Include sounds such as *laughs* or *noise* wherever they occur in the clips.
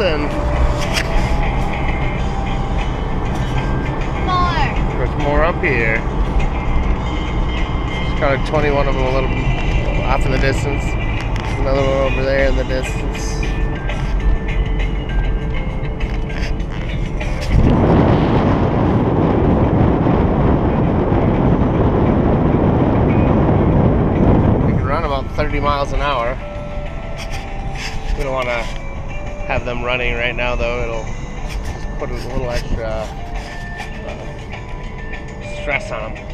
and More. there's more up here. Just got a 21 of them a little off in the distance. Another one over there in the distance. We can run about 30 miles an hour. We don't want to have them running right now though. It'll put a little extra uh, stress on them.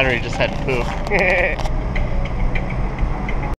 Battery just had poop. *laughs*